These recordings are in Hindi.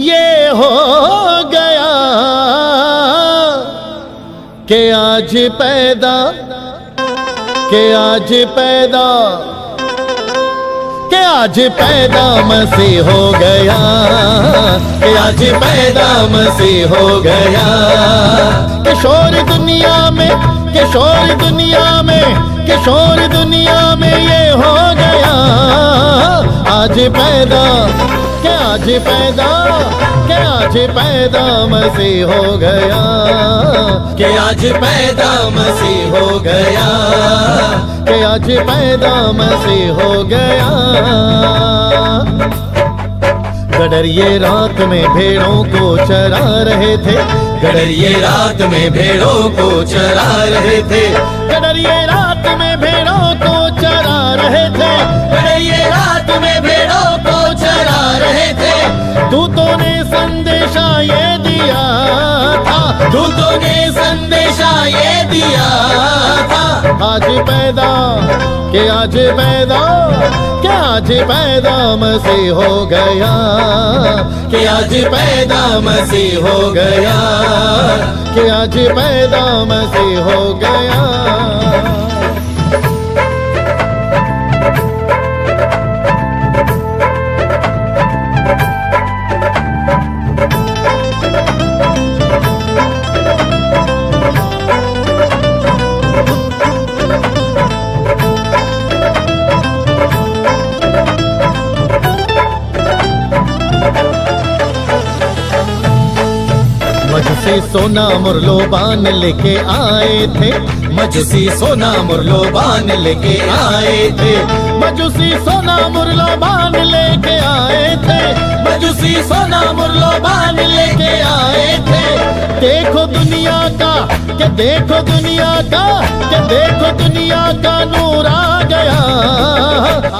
ये हो गया के आज पैदा, के आज पैदा, के आज पैदा मसीह हो गया, के आज पैदा मसीह हो गया। किशोर दुनिया में, किशोर दुनिया में, किशोर दुनिया में ये हो गया। आज पैदा कि आज पैदा? क्या आज पैदा मसीह हो गया? क्या आज पैदा मसीह हो गया? क्या आज पैदा मसीह हो गया? गडरिए रात में भेड़ों को चरा रहे थे। गडरिए रात में भेड़ों को चरा रहे थे। गडरिए रात में भेड़ों को चरा रहे थे। दूतों ने संदेशा ये दिया था। दूतों ने संदेशा ये दिया था। आज पैदा के आज पैदा के आज पैदा मसीह हो गया। कि आज पैदा मसीह हो गया। कि आज पैदा मसीह हो गया। मजसी सोना मुरलो बान लेके आए थे। मजसी सोना मुरलो बान लेके आए थे। मजूसी सोना मुरलो बान लेके आए थे। मजूसी सोना मुरलो बान लेके आए थे। देखो दुनिया का, के देखो दुनिया का, के देखो दुनिया का नूर आ गया।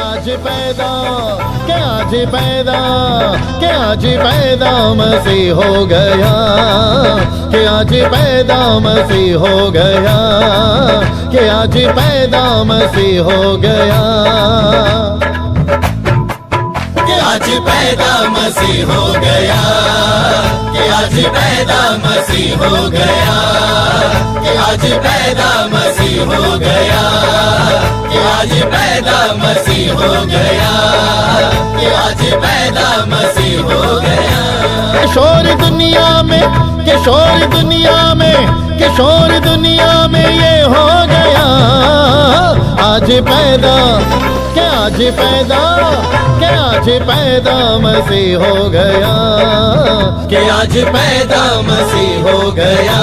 आज पैदा के आज पैदा? क्या आज पैदा मसीह हो गया? क्या आज पैदा मसीह हो गया? क्या आज पैदा मसीह हो गया? कि आज पैदा मसीह हो गया? कि आज पैदा हो गया? कि आज पैदा मसीह हो गया? कि आज पैदा मसीह हो गया कि आज पैदा मसीह हो गया। किशोर दुनिया में किशोर दुनिया में किशोर दुनिया में ये हो गया। आज पैदा क्या आज पैदा क्या आज पैदा मसीह हो गया। कि आज पैदा मसीह हो गया।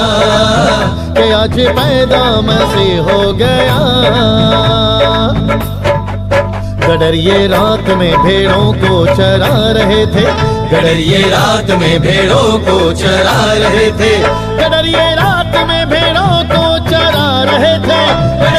आज पैदा से हो गया। गडरिए रात में भेड़ों को चरा रहे थे। गडरिए रात में भेड़ों को चरा रहे थे। गडरिए रात में भेड़ों को चरा रहे थे।